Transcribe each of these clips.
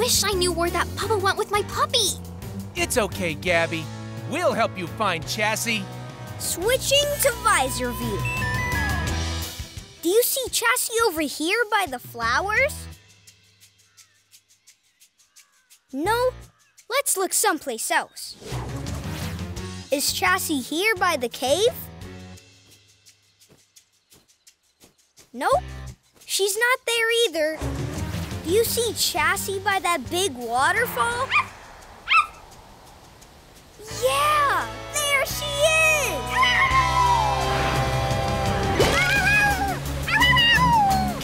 wish I knew where that Papa went with my puppy. It's okay, Gabby. We'll help you find Chassis. Switching to visor view. Do you see Chassis over here by the flowers? No? Let's look someplace else. Is Chassis here by the cave? Nope. She's not there either. Do you see Chassis by that big waterfall? Yeah! There she is!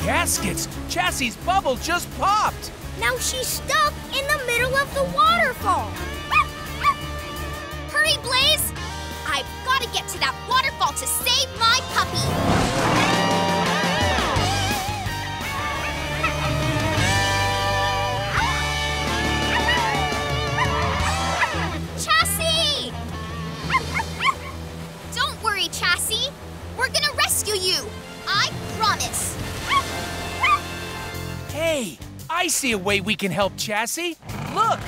Gaskets! Chassis' bubble just popped! Now she's stuck in the middle of the waterfall. Hurry, Blaze! I've got to get to that waterfall to save my puppy. We're gonna rescue you. I promise. Hey, I see a way we can help Chassis. Look!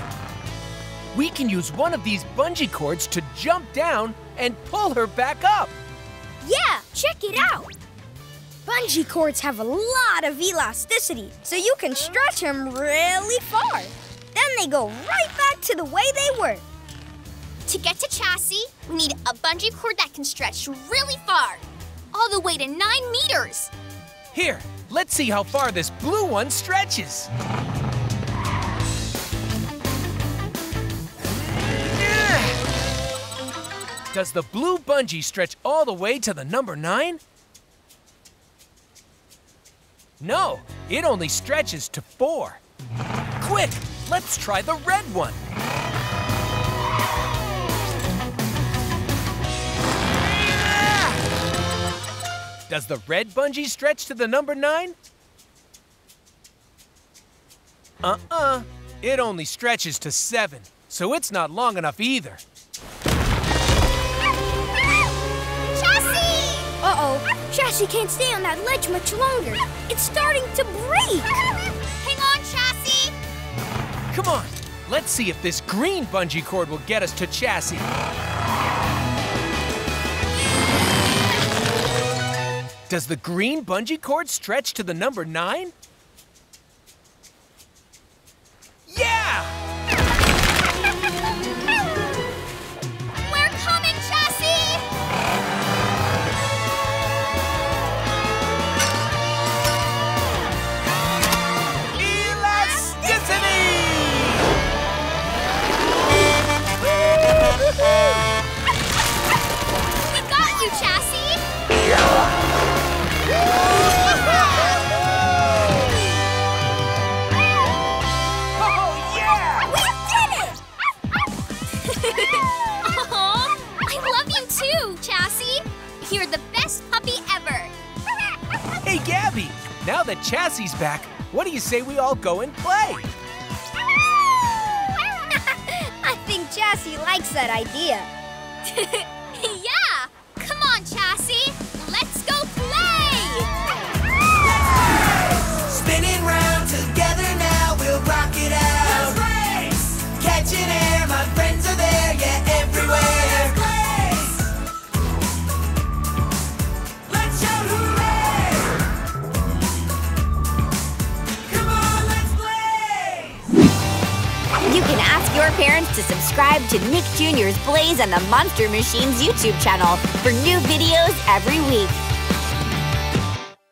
We can use one of these bungee cords to jump down and pull her back up. Yeah, check it out. Bungee cords have a lot of elasticity, so you can stretch them really far. Then they go right back to the way they were. To get to Chassis, we need a bungee cord that can stretch really far, all the way to nine meters. Here, let's see how far this blue one stretches. Does the blue bungee stretch all the way to the number nine? No, it only stretches to four. Quick, let's try the red one. Does the red bungee stretch to the number nine? Uh-uh. It only stretches to seven, so it's not long enough either. Chassis! Uh-oh, Chassis can't stay on that ledge much longer. It's starting to break. Hang on, Chassis! Come on, let's see if this green bungee cord will get us to chassis. Does the green bungee cord stretch to the number nine? The best puppy ever. Hey, Gabby, now that Chassis's back, what do you say we all go and play? I think Chassis likes that idea. yeah! Come on, Chassis! Let's go play! Spinning round together now, we'll rock it out. Catching air, my your parents to subscribe to Nick Jr.'s Blaze and the Monster Machines YouTube channel for new videos every week.